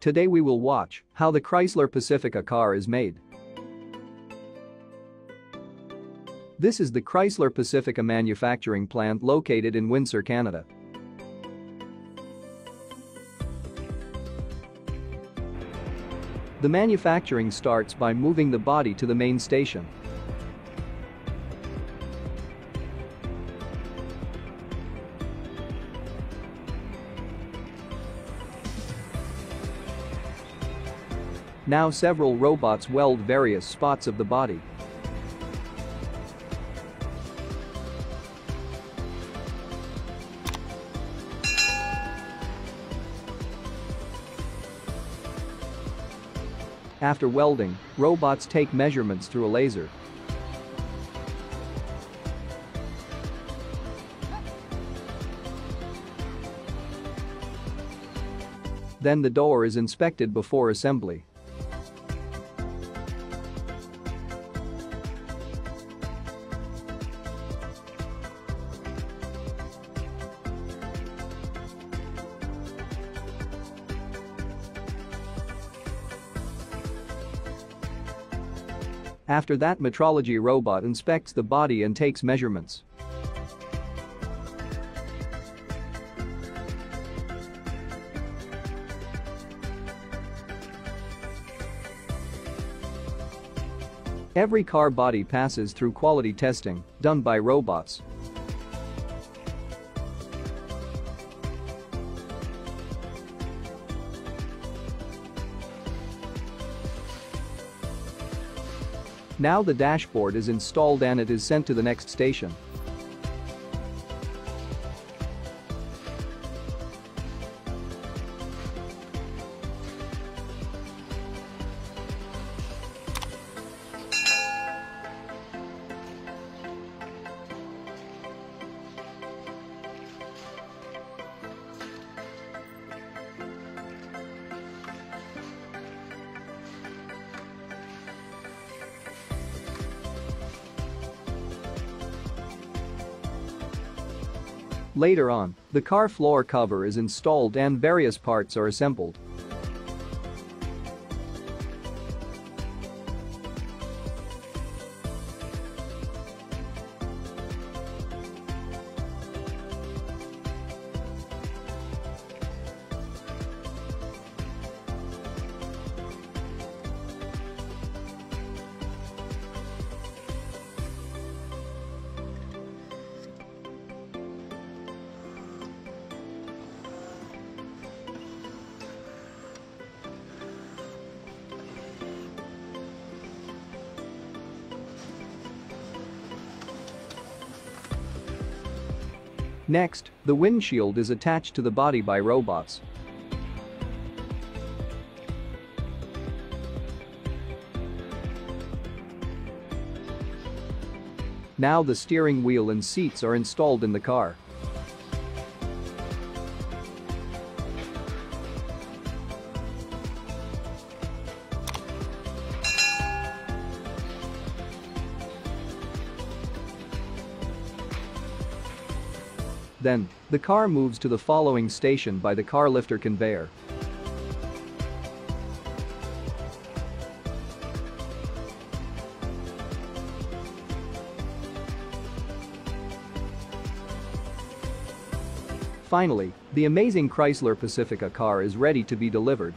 Today we will watch how the Chrysler Pacifica car is made. This is the Chrysler Pacifica manufacturing plant located in Windsor, Canada. The manufacturing starts by moving the body to the main station. Now several robots weld various spots of the body. After welding, robots take measurements through a laser. Then the door is inspected before assembly. After that metrology robot inspects the body and takes measurements. Every car body passes through quality testing, done by robots. Now the dashboard is installed and it is sent to the next station. Later on, the car floor cover is installed and various parts are assembled. Next, the windshield is attached to the body by robots. Now the steering wheel and seats are installed in the car. Then, the car moves to the following station by the car lifter conveyor. Finally, the amazing Chrysler Pacifica car is ready to be delivered